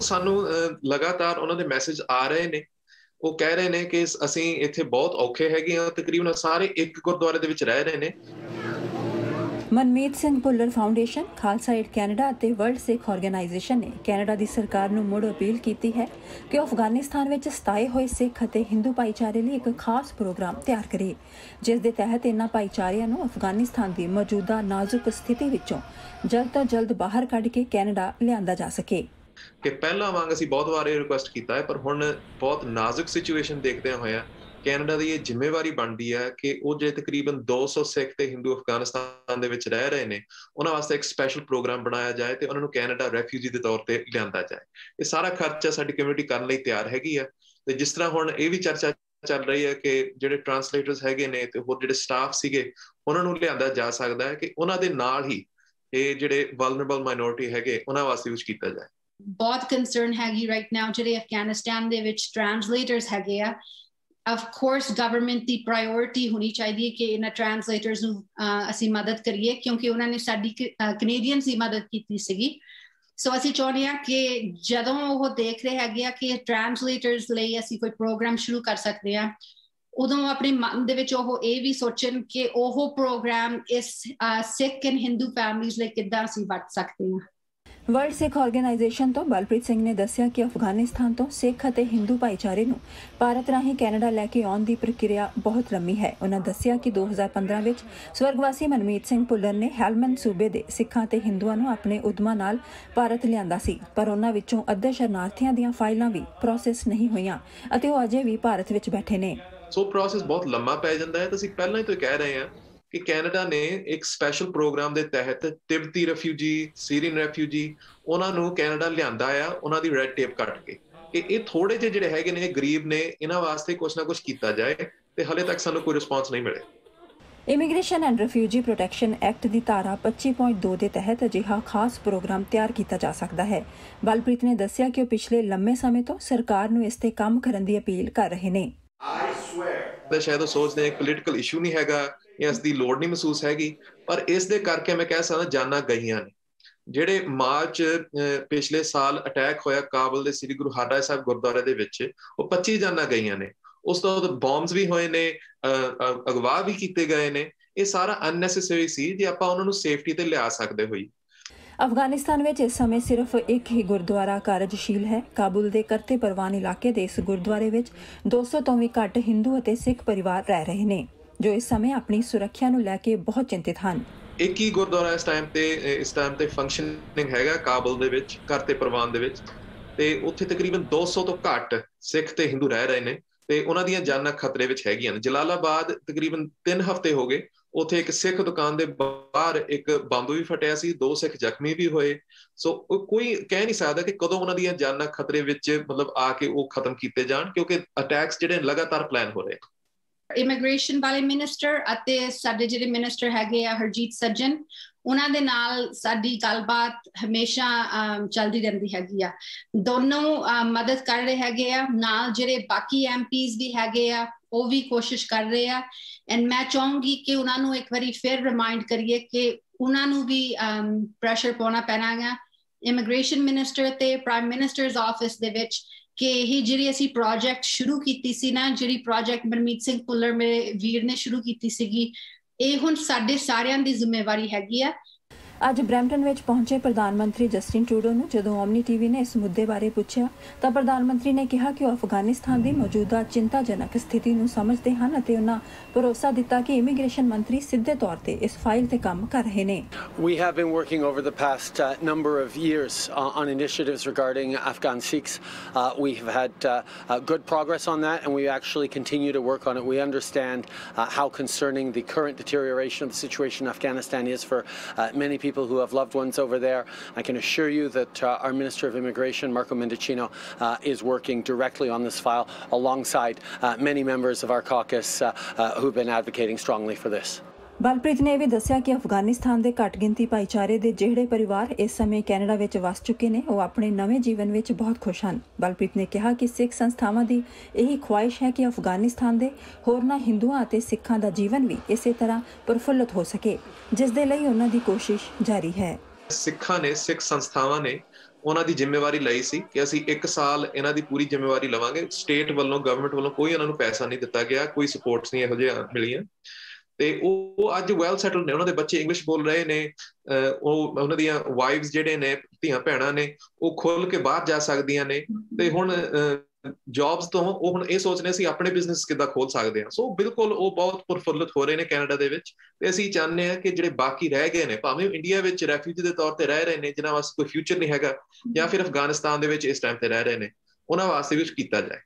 ਸਾਨੂੰ ਲਗਾਤਾਰ ਉਹਨਾਂ ਦੇ ਮੈਸੇਜ ਆ ਰਹੇ ਨੇ। ਉਹ ਕਹਿ ਰਹੇ ਨੇ ਕਿ ਅਸੀਂ ਇੱਥੇ ਬਹੁਤ ਔਖੇ ਹੈਗੇ ਆ ਤਕਰੀਬਨ ਸਾਰੇ ਇੱਕ ਗੁਰਦੁਆਰੇ ਦੇ ਵਿੱਚ ਰਹਿ ਰਹੇ ਨੇ। Manmeet Singh Bhullar foundation Khalsa aid Canada ਅਤੇ ਵਰਲਡ ਸਿੱਖ ਆਰਗੇਨਾਈਜੇਸ਼ਨ ਨੇ ਕੈਨੇਡਾ ਦੀ ਸਰਕਾਰ ਨੂੰ ਮੁੜ ਅਪੀਲ ਕੀਤੀ ਹੈ ਕਿ ਅਫਗਾਨਿਸਤਾਨ ਵਿੱਚ ਸਤਾਏ ਹੋਏ ਸਿੱਖ ਅਤੇ ਹਿੰਦੂ ਭਾਈਚਾਰੇ ਲਈ ਇੱਕ ਖਾਸ ਪ੍ਰੋਗਰਾਮ ਤਿਆਰ ਕਰੇ, ਜਿਸ ਦੇ ਤਹਿਤ ਇਨ੍ਹਾਂ ਭਾਈਚਾਰਿਆਂ ਨੂੰ ਅਫਗਾਨਿਸਤਾਨ ਦੀ ਮੌਜੂਦਾ ਨਾਜ਼ੁਕ ਸਥਿਤੀ ਵਿੱਚੋਂ ਜਲਦ ਤੋਂ ਜਲਦ ਬਾਹਰ ਕੱਢ ਕੇ ਕੈਨੇਡਾ ਲਿਆਂਦਾ ਜਾ ਸਕੇ। ਕਿ ਪਹਿਲਾਂ ਵਾਂਗ ਅਸੀਂ ਬਹੁਤ ਵਾਰ ਇਹ ਰਿਕੁਐਸਟ ਕੀਤਾ ਹੈ, ਪਰ ਹੁਣ ਬਹੁਤ ਨਾਜ਼ੁਕ ਸਿਚੁਏਸ਼ਨ ਦੇਖਦੇ ਹੋਇਆ ਕੈਨੇਡਾ ਦੀ ਇਹ ਜ਼ਿੰਮੇਵਾਰੀ ਬਣਦੀ ਹੈ ਕਿ ਉਹ ਜੇ ਤਕਰੀਬਨ 200 ਸਿੱਖ ਤੇ ਹਿੰਦੂ ਅਫਗਾਨਿਸਤਾਨ ਦੇ ਵਿੱਚ ਰਹਿ ਰਹੇ ਨੇ, ਉਹਨਾਂ ਵਾਸਤੇ ਇੱਕ ਸਪੈਸ਼ਲ ਪ੍ਰੋਗਰਾਮ ਬਣਾਇਆ ਜਾਏ ਤੇ ਉਹਨਾਂ ਨੂੰ ਕੈਨੇਡਾ ਰੈਫਿਊਜੀ ਦੇ ਤੌਰ ਤੇ ਲਿਆਂਦਾ ਜਾਏ। ਇਹ ਸਾਰਾ ਖਰਚਾ ਸਾਡੀ ਕਮਿਊਨਿਟੀ ਕਰਨ ਲਈ ਤਿਆਰ ਹੈਗੀ ਹੈ ਤੇ ਜਿਸ ਤਰ੍ਹਾਂ ਹੁਣ ਇਹ ਵੀ ਚਰਚਾ ਚੱਲ ਰਹੀ ਹੈ ਕਿ ਜਿਹੜੇ ਟਰਾਂਸਲੇਟਰਸ ਹੈਗੇ ਨੇ ਤੇ ਹੋਰ ਜਿਹੜੇ ਸਟਾਫ ਸੀਗੇ, ਉਹਨਾਂ ਨੂੰ ਲਿਆਂਦਾ ਜਾ ਸਕਦਾ ਹੈ ਕਿ ਉਹਨਾਂ ਦੇ ਨਾਲ ਹੀ ਇਹ ਜਿਹੜੇ ਵਲਨਰੇਬਲ ਮਾਈਨੋਰਿਟੀ ਹੈਗੇ, ਉਹਨਾਂ ਵਾਸਤੇ ਯੂਜ਼ ਕੀਤਾ ਜਾਏ। ਬਹੁਤ ਕੰਸਰਨ ਹੈਗੀ ਰਾਈਟ ਨਾਓ ਜਿਹੜੇ ਅਫਗਾਨਿਸਤਾਨ ਦੇ ਵਿੱਚ ਟਰਾਂਸਲੇਟਰਸ ਹੈਗੇ ਆ। ਆਫ ਕੋਰਸ ਗਵਰਨਮੈਂਟ ਦੀ ਪ੍ਰਾਇੋਰਟੀ ਹੋਣੀ ਚਾਹੀਦੀ ਹੈ ਕਿ ਇਹਨਾਂ ਟਰਾਂਸਲੇਟਰਸ ਨੂੰ ਅਸੀਂ ਮਦਦ ਕਰੀਏ ਕਿਉਂਕਿ ਉਹਨਾਂ ਨੇ ਸਾਡੀ ਕੈਨੇਡੀਅਨਸ ਦੀ ਮਦਦ ਕੀਤੀ ਸੀਗੀ। ਸੋ ਅਸੀਂ ਚਾਹੁੰਦੇ ਹਾਂ ਕਿ ਜਦੋਂ ਉਹ ਦੇਖ ਰਹੇ ਹੈਗੇ ਆ ਕਿ ਟਰਾਂਸਲੇਟਰਸ ਲਈ ਅਸੀਂ ਕੋਈ ਪ੍ਰੋਗਰਾਮ ਸ਼ੁਰੂ ਕਰ ਸਕਦੇ ਆ ਉਦੋਂ ਆਪਣੇ ਮਨ ਦੇ ਵਿੱਚ ਉਹ ਇਹ ਵੀ ਸੋਚਣ ਕਿ ਉਹ ਪ੍ਰੋਗਰਾਮ ਇਸ ਸਿੱਖ ਐਂਡ ਹਿੰਦੂ ਫੈਮਲੀਜ਼ ਲਈ ਕਿੱਦਾਂ ਅਸੀਂ ਵਰਤ ਸਕਦੇ ਹਾਂ। ਵਰਲਡ ਸਿੱਖ ਆਰਗੇਨਾਈਜੇਸ਼ਨ ਤੋਂ ਬਲਪ੍ਰੀਤ ਸਿੰਘ ਨੇ ਦੱਸਿਆ ਕਿ ਅਫਗਾਨਿਸਤਾਨ ਤੋਂ ਸਿੱਖ ਅਤੇ ਹਿੰਦੂ ਭਾਈਚਾਰੇ ਨੂੰ ਭਾਰਤ ਰਾਹੀਂ ਕੈਨੇਡਾ ਲੈ ਕੇ ਆਉਣ ਦੀ ਪ੍ਰਕਿਰਿਆ ਬਹੁਤ ਲੰਮੀ ਹੈ। ਉਹਨਾਂ ਦੱਸਿਆ ਕਿ 2015 ਵਿੱਚ ਸਵਰਗਵਾਸੀ ਮਨਮੀਤ ਸਿੰਘ ਪੁੱਲਰ ਨੇ ਹੈਲਮਨ ਸੂਬੇ ਦੇ ਸਿੱਖਾਂ ਤੇ ਹਿੰਦੂਆਂ ਨੂੰ ਆਪਣੇ ਉਦਮਾਂ ਨਾਲ ਭਾਰਤ ਲਿਆਂਦਾ ਸੀ, ਪਰ ਉਹਨਾਂ ਵਿੱਚੋਂ ਅੱਧੇ ਸ਼ਰਨਾਰਥੀਆਂ ਦੀਆਂ ਫਾਈਲਾਂ ਵੀ ਪ੍ਰੋਸੈਸ ਨਹੀਂ ਹੋਈਆਂ ਅਤੇ ਉਹ ਅਜੇ ਵੀ ਭਾਰਤ ਵਿੱਚ ਬੈਠੇ ਨੇ। ਸੋ ਪ੍ਰੋਸੈਸ ਬਹੁਤ ਲੰਮਾ ਪੈ ਜਾਂਦਾ ਹੈ। ਤੁਸੀਂ ਪਹਿਲਾਂ ਹੀ ਤੋਂ ਕਹਿ ਰਹੇ ਆ ਕਿ ਕੈਨੇਡਾ ਨੇ ਇੱਕ ਸਪੈਸ਼ਲ ਪ੍ਰੋਗਰਾਮ ਦੇ ਤਹਿਤ ਤਿਬਤੀ ਰੈਫਿਊਜੀ ਸੀਰੀਅਨ ਰੈਫਿਊਜੀ ਉਹਨਾਂ ਨੂੰ ਕੈਨੇਡਾ ਲਿਆਂਦਾ ਆ ਉਹਨਾਂ ਦੀ ਰੈਡ ਟੇਪ ਕੱਟ ਕੇ। ਕਿ ਇਹ ਥੋੜੇ ਜਿਹੇ ਜਿਹੜੇ ਹੈਗੇ ਨੇ ਇਹ ਗਰੀਬ ਨੇ ਇਹਨਾਂ ਵਾਸਤੇ ਕੁਝ ਨਾ ਕੁਝ ਕੀਤਾ ਜਾਏ ਤੇ ਹਲੇ ਤੱਕ ਸਾਨੂੰ ਕੋਈ ਰਿਸਪਾਂਸ ਨਹੀਂ ਮਿਲੇ immigration and refugee protection act ਦੀ ਧਾਰਾ 25.2 ਦੇ ਤਹਿਤ ਅਜਿਹਾ ਖਾਸ ਪ੍ਰੋਗਰਾਮ ਤਿਆਰ ਕੀਤਾ ਜਾ ਸਕਦਾ ਹੈ। ਬਲਪ੍ਰੀਤ ਨੇ ਦੱਸਿਆ ਕਿ ਉਹ ਪਿਛਲੇ ਲੰਮੇ ਸਮੇਂ ਤੋਂ ਸਰਕਾਰ ਨੂੰ ਇਸ ਤੇ ਕੰਮ ਕਰਨ ਦੀ ਅਪੀਲ ਕਰ ਰਹੇ ਨੇ। ਆਈ ਸਵੇਅਰ ਸ਼ਾਇਦ ਉਹ ਸੋਚਦੇ ਇੱਕ ਪੋਲੀਟੀਕਲ ਇਸ਼ੂ ਨਹੀਂ ਹੈਗਾ। ਇਸ ਦੀ ਲੋੜ ਨਹੀਂ ਮਹਿਸੂਸ ਹੈਗੀ, ਪਰ ਇਸ ਦੇ ਕਰਕੇ ਮੈਂ ਕਹਿ ਸਕਦਾ ਜਾਨਾਂ ਗਈਆਂ ਨੇ। ਜਿਹੜੇ ਮਾਰਚ ਪਿਛਲੇ ਸਾਲ ਅਟੈਕ ਹੋਇਆ ਕਾਬਲ ਦੇ ਸ੍ਰੀ ਗੁਰੂ ਹਰਰਾਏ ਸਾਹਿਬ ਗੁਰਦੁਆਰੇ ਦੇ ਵਿੱਚ, ਉਹ 25 ਜਾਨਾਂ ਗਈਆਂ ਨੇ। ਉਸ ਤੋਂ ਬਾਅਦ ਬੰਬਸ ਵੀ ਹੋਏ ਨੇ ਅਗਵਾ ਵੀ ਕੀਤੇ ਗਏ ਨੇ। ਇਹ ਸਾਰਾ ਅਨਨੈਸੈਸਰੀ ਸੀ ਜੇ ਆਪਾਂ ਉਹਨਾਂ ਨੂੰ ਸੇਫਟੀ ਤੇ ਲਿਆ ਸਕਦੇ ਹੋਈ। ਅਫਗਾਨਿਸਤਾਨ ਵਿੱਚ ਇਸ ਸਮੇਂ ਸਿਰਫ ਇੱਕ ਹੀ ਗੁਰਦੁਆਰਾ ਕਾਰਜਸ਼ੀਲ ਹੈ। ਕਾਬੁਲ ਦੇ ਕਰਤੇ ਪਰਵਾਨ ਇਲਾਕੇ ਦੇ ਇਸ ਗੁਰਦੁਆਰੇ ਵਿੱਚ 200 ਤੋਂ ਵੀ ਘੱਟ ਹਿੰਦੂ ਅਤੇ ਸਿੱਖ ਪਰਿਵਾਰ ਰਹਿ ਰਹੇ ਨੇ। ਜੋ ਇਸ ਸਮੇਂ ਆਪਣੀ ਸੁਰੱਖਿਆ ਨੂੰ ਲੈ ਕੇ ਬਹੁਤ ਚਿੰਤਿਤ ਹਨ। ਇੱਕ ਹੀ ਗੁਰਦੁਆਰਾ ਇਸ ਟਾਈਮ ਤੇ ਇਸ ਟਾਈਮ ਤੇ ਫੰਕਸ਼ਨਿੰਗ ਹੈਗਾ ਕਾਬਲ ਦੇ ਵਿੱਚ ਕਰਤੇ ਪ੍ਰਵਾਨ ਦੇ ਵਿੱਚ? ਤੇ ਉੱਥੇ ਤਕਰੀਬਨ 200 ਤੋਂ ਘੱਟ ਸਿੱਖ ਤੇ ਹਿੰਦੂ ਰਹਿ ਰਹੇ ਨੇ ਤੇ ਉਹਨਾਂ ਦੀਆਂ ਜਾਨਾਂ ਖਤਰੇ ਵਿੱਚ ਹੈਗੀਆਂ ਨੇ। ਜਲਾਲਾਬਾਦ ਤਕਰੀਬਨ 3 ਹਫ਼ਤੇ ਹੋ ਗਏ, ਉੱਥੇ ਇੱਕ ਸਿੱਖ ਦੁਕਾਨ ਦੇ ਬਾਹਰ ਇੱਕ ਬੰਬ ਵੀ ਫਟਿਆ ਸੀ, ਦੋ ਸਿੱਖ ਜ਼ਖਮੀ ਵੀ ਹੋਏ। ਸੋ ਕੋਈ ਕਹਿ ਨਹੀਂ ਸਕਦਾ ਕਿ ਕਦੋਂ ਉਹਨਾਂ ਦੀਆਂ ਜਾਨਾਂ ਖਤਰੇ ਵਿੱਚ ਮਤਲਬ ਆ ਕੇ ਉਹ ਖਤਮ ਕੀਤੇ ਜਾਣ, ਕਿਉਂਕਿ ਅਟੈਕਸ ਜਿਹੜੇ ਲਗਾਤਾਰ ਪਲਾਨ ਹੋ ਰਹੇ ਇਮੀਗ੍ਰੇਸ਼ਨ ਵਾਲੇ ਮਿਨਿਸਟਰ ਅਤੇ ਸਾਡੇ ਜਿਹੜੇ ਮਿਨਿਸਟਰ ਹੈਗੇ ਆ, ਹਰਜੀਤ ਸੱਜਣ, ਉਹਨਾਂ ਦੇ ਨਾਲ ਸਾਡੀ ਗੱਲਬਾਤ ਹਮੇਸ਼ਾ ਚੱਲਦੀ ਰਹਿੰਦੀ ਹੈਗੀ ਆ। ਦੋਨੋਂ ਮਦਦ ਕਰ ਰਹੇ ਹੈਗੇ ਆ। ਨਾਲ ਜਿਹੜੇ ਬਾਕੀ ਐਮਪੀਸ ਵੀ ਹੈਗੇ ਆ, ਉਹ ਵੀ ਕੋਸ਼ਿਸ਼ ਕਰ ਰਹੇ ਆ। ਐਂਡ ਮੈਂ ਚਾਹੂੰਗੀ ਕਿ ਉਹਨਾਂ ਨੂੰ ਇੱਕ ਵਾਰੀ ਫਿਰ ਰਿਮਾਈਂਡ ਕਰੀਏ ਕਿ ਉਹਨਾਂ ਨੂੰ ਵੀ ਪ੍ਰੈਸ਼ਰ ਪਾਉਣਾ ਪੈਣਾ ਪੈਣਾਗਾ ਇਮੀਗ੍ਰੇਸ਼ਨ ਮਿਨਿਸਟਰ ਤੇ ਪ੍ਰਾਈਮ ਮਿਨਿਸਟਰਸ ਆਫਿਸ ਦੇ ਵਿੱਚ ਕਿ ਇਹ ਜਿਹੜੀ ਅਸੀਂ ਪ੍ਰੋਜੈਕਟ ਸ਼ੁਰੂ ਕੀਤੀ ਸੀ ਨਾ, ਜਿਹੜੀ ਪ੍ਰੋਜੈਕਟ ਮਨਮੀਤ ਸਿੰਘ ਪੁੱਲਰ ਮੇਰੇ ਵੀਰ ਨੇ ਸ਼ੁਰੂ ਕੀਤੀ ਸੀਗੀ, ਇਹ ਹੁਣ ਸਾਡੇ ਸਾਰਿਆਂ ਦੀ ਜ਼ਿੰਮੇਵਾਰੀ ਹੈਗੀ ਆ। ਅੱਜ ਬ੍ਰੈਂਟਨ ਵਿੱਚ ਪਹੁੰਚੇ ਪ੍ਰਧਾਨ ਮੰਤਰੀ ਜਸਟਿਨ ਟਰੂਡੋ ਨੂੰ ਜਦੋਂ ਓਮਨੀ ਟੀਵੀ ਨੇ ਇਸ ਮੁੱਦੇ ਬਾਰੇ ਪੁੱਛਿਆ ਤਾਂ ਪ੍ਰਧਾਨ ਮੰਤਰੀ ਨੇ ਕਿਹਾ ਕਿ ਉਹ ਅਫਗਾਨਿਸਤਾਨ ਦੀ ਮੌਜੂਦਾ ਚਿੰਤਾਜਨਕ ਸਥਿਤੀ ਨੂੰ ਸਮਝਦੇ ਹਨ ਅਤੇ ਉਹਨਾਂ ਭਰੋਸਾ ਦਿੱਤਾ ਕਿ ਇਮੀਗ੍ਰੇਸ਼ਨ ਮੰਤਰੀ ਸਿੱਧੇ ਤੌਰ ਤੇ ਇਸ ਫਾਈਲ ਤੇ ਕੰਮ ਕਰ ਰਹੇ ਨੇ We have been working over the past uh, number of years uh, on initiatives regarding Afghan Sikhs. Uh, we have had uh, uh, good progress on that and we actually continue to work on it. We understand uh, how concerning the current deterioration of the situation in Afghanistan is for uh, many people people who have loved ones over there. I can assure you that uh, our Minister of Immigration, Marco Mendicino, uh, is working directly on this file alongside uh, many members of our caucus uh, uh, who've been advocating strongly for this. Balpreet ਨੇ ਇਹ ਵੀ ਦੱਸਿਆ ਕਿ ਅਫਗਾਨਿਸਤਾਨ ਦੇ ਘੱਟ ਗਿਣਤੀ ਭਾਈਚਾਰੇ ਦੇ ਜਿਹੜੇ ਪਰਿਵਾਰ ਇਸ ਸਮੇਂ ਕੈਨੇਡਾ ਵਿੱਚ ਵਸ ਚੁੱਕੇ ਨੇ, ਉਹ ਆਪਣੇ ਨਵੇਂ ਜੀਵਨ ਵਿੱਚ ਬਹੁਤ ਖੁਸ਼ ਹਨ। ਬਲਪ੍ਰੀਤ ਨੇ ਕਿਹਾ ਕਿ ਸਿੱਖ ਸੰਸਥਾਵਾਂ ਦੀ ਇਹੀ ਖੁਆਇਸ਼ ਹੈ ਕਿ ਅਫਗਾਨਿਸਤਾਨ ਦੇ ਹੋਰਨਾਂ ਹਿੰਦੂਆਂ ਅਤੇ ਸਿੱਖਾਂ ਦਾ ਜੀਵਨ ਵੀ ਇਸੇ ਤਰ੍ਹਾਂ ਪ੍ਰਫੁੱਲਤ ਹੋ ਸਕੇ, ਜਿਸ ਦੇ ਲਈ ਉਹਨਾਂ ਦੀ ਕੋਸ਼ਿਸ਼ ਜਾਰੀ ਹੈ। ਸਿੱਖਾਂ ਨੇ, ਸਿੱਖ ਸੰਸਥਾਵਾਂ ਨੇ ਉਹਨਾਂ ਦੀ ਜ਼ਿੰਮੇਵਾਰੀ ਲਈ ਸੀ ਕਿ ਅਸੀਂ 1 ਸਾਲ ਇਹਨਾਂ ਦੀ ਪੂਰੀ ਜ਼ਿੰਮੇਵਾਰੀ ਲਵਾਂਗੇ। ਸਟੇਟ ਵੱਲੋਂ ਗਵਰਨਮੈਂਟ ਵੱਲੋਂ ਕੋਈ ਇਹਨਾਂ ਨੂੰ ਪੈਸਾ ਨਹੀਂ ਦਿੱਤਾ ਗਿਆ, ਕੋਈ ਸਪੋਰਟਸ ਨਹੀਂ ਇਹੋ ਜਿਹਾ ਮਿਲੀਆਂ। ਤੇ ਉਹ ਅੱਜ ਵੈਲ ਸੈਟਲ ਨੇ, ਉਹਨਾਂ ਦੇ ਬੱਚੇ ਇੰਗਲਿਸ਼ ਬੋਲ ਰਹੇ ਨੇ ਉਹ, ਉਹਨਾਂ ਦੀਆਂ ਵਾਈਫਸ ਜਿਹੜੇ ਨੇ, ਧੀਆਂ ਭੈਣਾਂ ਨੇ, ਉਹ ਖੁੱਲ ਕੇ ਬਾਹਰ ਜਾ ਸਕਦੀਆਂ ਨੇ ਤੇ ਹੁਣ ਜੌਬਸ ਤੋਂ ਉਹ ਹੁਣ ਇਹ ਸੋਚਨੇ ਸੀ, ਆਪਣੇ ਬਿਜ਼ਨਸ ਕਿੱਦਾਂ ਖੋਲ ਸਕਦੇ ਹਾਂ ਸੋ ਬਿਲਕੁਲ ਉਹ ਬਹੁਤ ਪਰਫੁੱਲਤ ਹੋ ਰਹੇ ਨੇ ਕੈਨੇਡਾ ਦੇ ਵਿੱਚ ਤੇ ਅਸੀਂ ਚਾਹੁੰਦੇ ਹਾਂ ਕਿ ਜਿਹੜੇ ਬਾਕੀ ਰਹਿ ਗਏ ਨੇ, ਭਾਵੇਂ ਇੰਡੀਆ ਵਿੱਚ ਰੈਫਿਊਜੀ ਦੇ ਤੌਰ ਤੇ ਰਹਿ ਰਹੇ ਨੇ, ਜਿਨ੍ਹਾਂ ਵਾਸਤੇ ਕੋਈ ਫਿਊਚਰ ਨਹੀਂ ਹੈਗਾ, ਜਾਂ ਫਿਰ ਅਫਗਾਨਿਸਤਾਨ ਦੇ ਵਿੱਚ ਇਸ ਟਾਈਮ ਤੇ ਰਹਿ ਰਹੇ ਨੇ, ਉਹਨਾਂ ਵਾਸਤੇ ਵੀ ਕੀਤਾ ਜਾਏ।